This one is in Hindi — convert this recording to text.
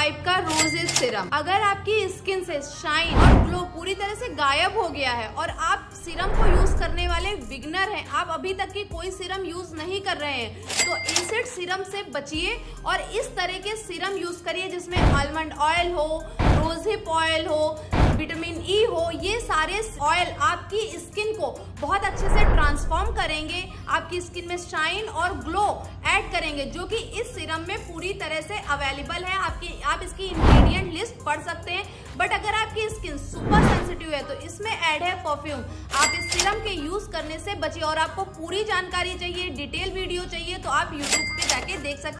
फाइव का रोजेज सिरम अगर आपकी स्किन से शाइन और ग्लो पूरी तरह से गायब हो गया है और आप सिरम को यूज़ करने वाले बिगनर हैं, आप अभी तक की कोई सिरम यूज़ नहीं कर रहे हैं तो एसिड सिरम से बचिए और इस तरह के सिरम यूज़ करिए जिसमें आलमंड ऑयल हो रोजहिप ऑयल हो विटामिन ई e हो, ये सारे ऑयल आपकी स्किन को बहुत अच्छे से ट्रांसफॉर्म करेंगे, आपकी स्किन में शाइन और ग्लो करेंगे, जो कि इस सीरम में पूरी तरह से अवेलेबल है। आपकी, आप इसकी इंग्रेडिएंट लिस्ट पढ़ सकते हैं। बट अगर आपकी स्किन सुपर सेंसिटिव है तो इसमें ऐड है परफ्यूम आप इस सीरम के यूज़ करने से बचिए। और आपको पूरी जानकारी चाहिए डिटेल वीडियो चाहिए तो आप यूट्यूब पे जाके देख सकते